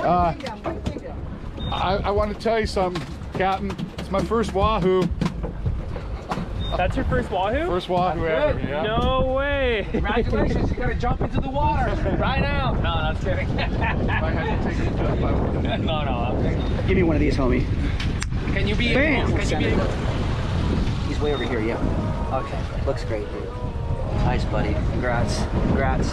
uh, I, I want to tell you something, Captain. It's my first Wahoo. That's your first Wahoo? First Wahoo ever. Yeah. No way. Congratulations, you gotta jump into the water right now. No, no, I'm kidding. I had to take a jump, I would- no, no. I'm- Give me one of these, homie. Can you be? Bam. Can you be? He's way over here, yeah. Okay, looks great, dude. Nice, buddy. Congrats. Congrats.